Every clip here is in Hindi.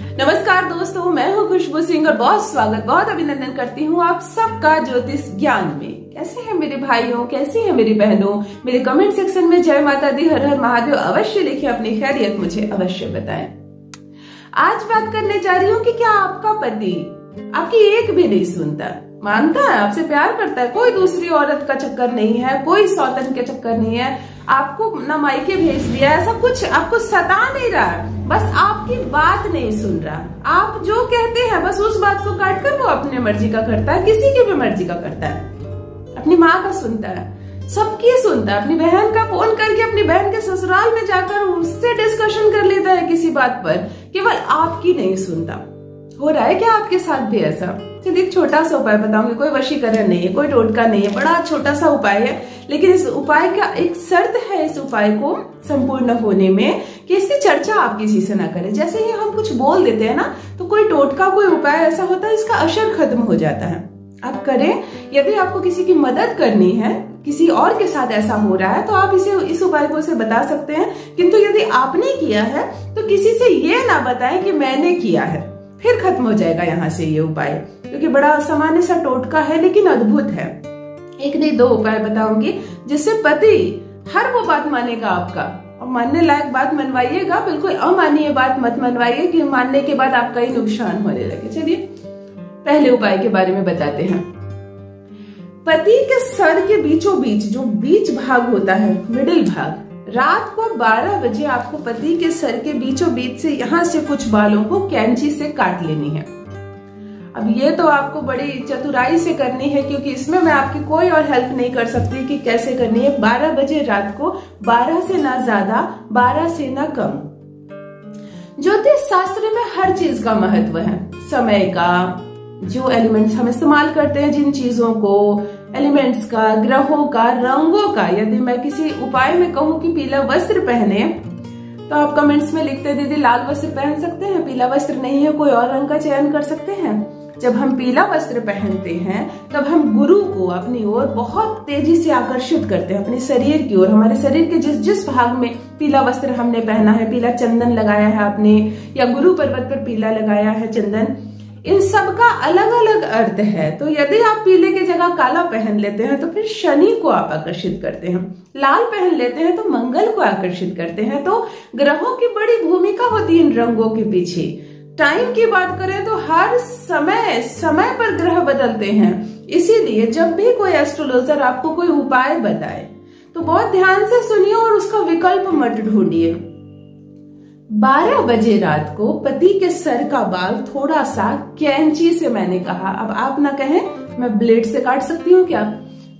नमस्कार दोस्तों, मैं हूँ खुशबू सिंह और बहुत स्वागत, बहुत अभिनंदन करती हूँ आप सबका ज्योतिष ज्ञान में। कैसे हैं मेरे भाइयों? कैसी हैं मेरी बहनों? मेरे कमेंट सेक्शन में जय माता दी हर हर महादेव अवश्य लिखिए अपनी खैरियत, मुझे अवश्य बताएँ। आज बात करने जा रही हूँ कि क्या आपका पति आपकी एक भी नहीं सुनता। मानता है, आपसे प्यार करता है, कोई दूसरी औरत का चक्कर नहीं है, कोई सौतन के चक्कर नहीं है। आपको ना मायके भेज दिया, ऐसा कुछ आपको सता नहीं रहा। बस आपकी बात नहीं सुन रहा। आप जो कहते हैं, बस उस बात को काट कर वो अपने मर्ज़ी का करता है, किसी की भी मर्ज़ी का करता है। अपनी माँ का सुनता है, सबकी सुनता है। अपनी बहन का फ़ोन करके अपनी बहन के ससुराल में जाकर उससे डिस्कशन कर लेता है किसी बात पर, केवल आपकी नहीं सुनता। हो रहा है क्या आपके साथ भी ऐसा? चलिए एक छोटा सा उपाय बताऊँगी। कोई वशीकरण नहीं है, कोई टोटका नहीं है। बड़ा छोटा सा उपाय है, लेकिन इस उपाय का एक शर्त है इस उपाय को संपूर्ण होने में कि इसकी चर्चा आप किसी से ना करें। जैसे ही हम कुछ बोल देते हैं ना तो कोई टोटका, कोई उपाय ऐसा होता है, इसका असर खत्म हो जाता है। आप करें। यदि आपको किसी की मदद करनी है, किसी और के साथ ऐसा हो रहा है तो आप इसे, इस उपाय को उसे बता सकते हैं। किंतु यदि आपने किया है तो किसी से ये ना बताएँ कि मैंने किया है, फिर खत्म हो जाएगा यहाँ से ये उपाय। क्योंकि बड़ा सामान्य सा टोटका है, लेकिन अद्भुत है। एक नहीं, दो उपाय बताऊँगी, जिससे पति हर वो बात मानेगा आपका। और मानने लायक बात मनवाइएगा, बिल्कुल अमानिय बात मत मनवाइए कि मानने के बाद आपका ही नुकसान होने लगे। चलिए, पहले उपाय के बारे में बताते हैं। पति के सर के बीचों बीच जो बीच भाग होता है मिडिल भाग, रात को 12 बजे आपको पति के सर के बीचों बीच से यहाँ से कुछ बालों को कैंची से काट लेनी है। अब ये तो आपको बड़ी चतुराई से करनी है, क्योंकि इसमें मैं आपकी कोई और हेल्प नहीं कर सकती कि कैसे करनी है। 12 बजे रात को 12 से ना ज़्यादा 12 से ना कम। ज्योतिष शास्त्र में हर चीज़ का महत्व है। समय का, जो एलिमेंट्स हम इस्तेमाल करते हैं जिन चीज़ों को एलिमेंट्स का, ग्रहों का, रंगों का, यदि मैं किसी उपाय में कहूँ कि पीला वस्त्र पहने तो आप कमेंट्स में लिखते, दीदी, लाल वस्त्र पहन सकते हैं, पीला वस्त्र नहीं है, कोई और रंग का चयन कर सकते हैं? जब हम पीला वस्त्र पहनते हैं, तब हम गुरु को अपनी ओर बहुत तेज़ी से आकर्षित करते हैं, अपने शरीर की ओर। हमारे शरीर के जिस जिस भाग में पीला वस्त्र हमने पहना है, पीला चंदन लगाया है आपने, या गुरु पर्वत पर पीला लगाया है चंदन, इन सब का अलग अलग अर्थ है। तो यदि आप पीले की जगह काला पहन लेते हैं तो फिर शनि को आप आकर्षित करते हैं। लाल पहन लेते हैं तो मंगल को आकर्षित करते हैं। तो ग्रहों की बड़ी भूमिका होती है इन रंगों के पीछे। टाइम की बात करें तो हर समय समय पर ग्रह बदलते हैं। इसीलिए जब भी कोई एस्ट्रोलॉजर आपको कोई उपाय बताए तो बहुत ध्यान से सुनिए और उसका विकल्प मत ढूंढिए। 12 बजे रात को पति के सर का बाल थोड़ा सा कैंची से मैंने कहा। अब आप ना कहें, मैं ब्लेड से काट सकती हूँ क्या?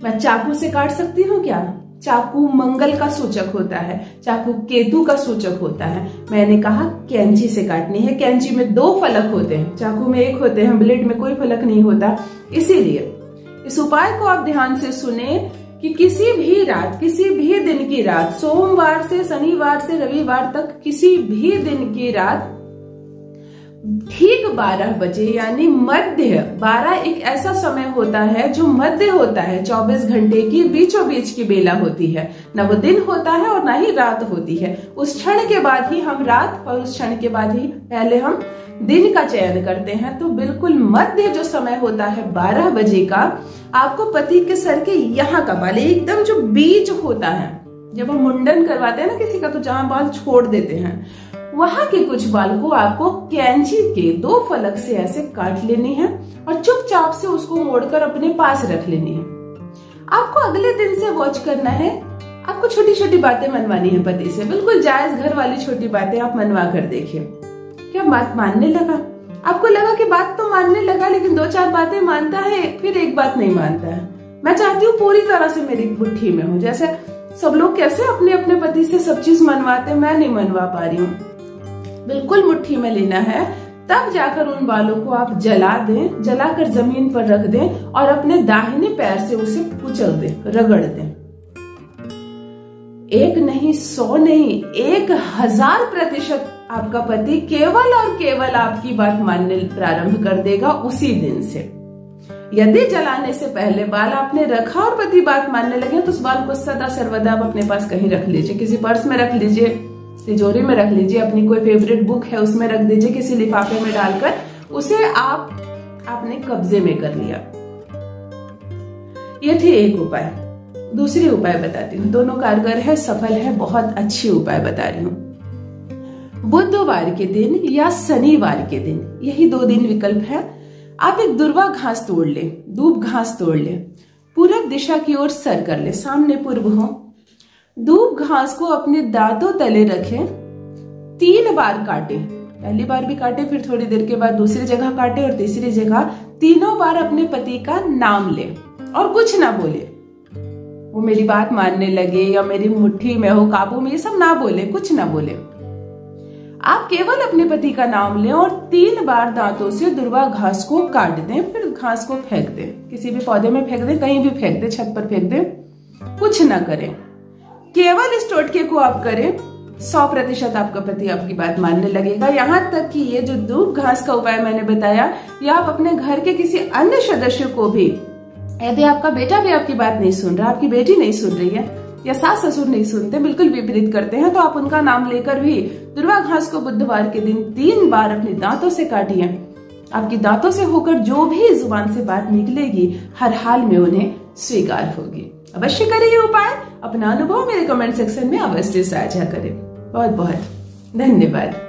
मैं चाकू से काट सकती हूँ क्या? चाकू मंगल का सूचक होता है, चाकू केतु का सूचक होता है। मैंने कहा, कैंची से काटनी है। कैंची में दो फलक होते हैं। चाकू में एक होते हैं, ब्लेड में कोई फलक नहीं होता। इसीलिए, इस उपाय को आप ध्यान से सुने कि किसी भी रात, किसी भी दिन की रात, सोमवार से, शनिवार से, रविवार तक किसी भी दिन की रात ठीक 12 बजे, यानी मध्य 12 एक ऐसा समय होता है जो मध्य होता है 24 घंटे की बीचों बीच की बेला होती है। न वो दिन होता है और न ही रात होती है। उस क्षण के बाद ही हम रात और उस क्षण के बाद ही पहले हम दिन का चयन करते हैं। तो बिल्कुल मध्य जो समय होता है 12 बजे का, आपको पति के सर के यहाँ का बाल, एकदम जो बीज होता है, जब हम मुंडन करवाते हैं ना किसी का तो जहाँ बाल छोड़ देते हैं। वहाँ के कुछ बाल को आपको कैंची के दो फलक से ऐसे काट लेनी है और चुपचाप से उसको मोड़कर अपने पास रख लेनी है। आपको अगले दिन से वॉच करना है। आपको छोटी छोटी बातें मनवानी है पति से। बिल्कुल जायज़ घर वाली छोटी बातें आप मनवा कर देखिए। क्या बात मानने लगा? आपको लगा कि बात तो मानने लगा, लेकिन दो चार बातें मानता है, फिर एक बात नहीं मानता है। मैं चाहती हूँ पूरी तरह से मेरी मुट्ठी में हो। जैसे सब लोग कैसे अपने अपने पति से सब चीज़ मनवाते मैं नहीं मनवा पा रही हूँ। बिल्कुल मुट्ठी में लेना है। तब जाकर उन बालों को आप जला दें, जलाकर ज़मीन पर रख दें और अपने दाहिने पैर से उसे कुचल दें, रगड़ दें। एक नहीं, सौ नहीं, एक हज़ार प्रतिशत आपका पति केवल और केवल आपकी बात मानने प्रारंभ कर देगा उसी दिन से। यदि जलाने से पहले बाल आपने रखा और पति बात मानने लगे तो उस बाल को सदा सर्वदा आप अपने पास कहीं रख लीजिए, किसी पर्स में रख लीजिए। तिजोरी में रख लीजिए, अपनी कोई फेवरेट बुक है, उसमें रख दीजिए, किसी लिफाफे में डालकर, उसे आप आपने कब्जे में कर लिया। ये थी एक उपाय। दूसरी उपाय बताती हूँ। दोनों कारगर है, सफल है, बहुत अच्छी उपाय बता रही हूँ। बुधवार के दिन या शनिवार के दिन, यही दो दिन विकल्प है। आप एक दुर्वा घास तोड़ ले दूब घास तोड़ ले। पूरब दिशा की ओर सर कर ले, सामने पूर्व हो। दूब घास को अपने दांतों तले रखें। तीन बार काटे। पहली बार भी काटे, फिर थोड़ी देर के बाद दूसरी जगह काटे और तीसरी जगह तीनों बार अपने पति का नाम ले और कुछ ना बोले। वो मेरी बात मानने लगे या मेरी मुट्ठी में हो, काबू में, ये सब ना बोले, कुछ ना बोले। आप केवल अपने पति का नाम लें और तीन बार दांतों से दुर्वा घास को काट दें, फिर घास को फेंक दें। किसी भी पौधे में फेंक दें, कहीं भी फेंक दें, छत पर फेंक दें, कुछ ना करें। केवल इस टोटके को आप करें, सौ प्रतिशत आपका पति आपकी बात मानने लगेगा। यहाँ तक कि ये जो दूब घास का उपाय मैंने बताया, या आप अपने घर के किसी अन्य सदस्य को भी, यदि आपका बेटा भी आपकी बात नहीं सुन रहा, आपकी बेटी नहीं सुन रही है, या सास ससुर नहीं सुनते, बिल्कुल विपरीत करते हैं तो आप उनका नाम लेकर भी दुर्वा घास को बुधवार के दिन तीन बार अपने दांतों से काटिए। आपकी दांतों से होकर जो भी ज़ुबान से बात निकलेगी, हर हाल में उन्हें स्वीकार होगी। अवश्य करें ये उपाय। अपना अनुभव मेरे कमेंट सेक्शन में अवश्य साझा करें। बहुत बहुत धन्यवाद।